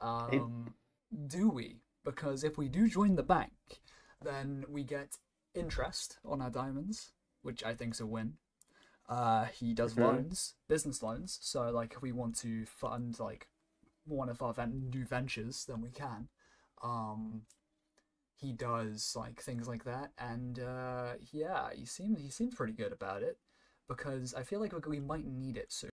Um, do we? Because if we do join the bank, then we get interest on our diamonds, which I think's a win. Uh, he does Mhm. loans, business loans. So like, if we want to fund like one of our ven- new ventures, then we can. Um, he does like things like that, and uh, yeah, he seems he seems pretty good about it because I feel like we might need it soon.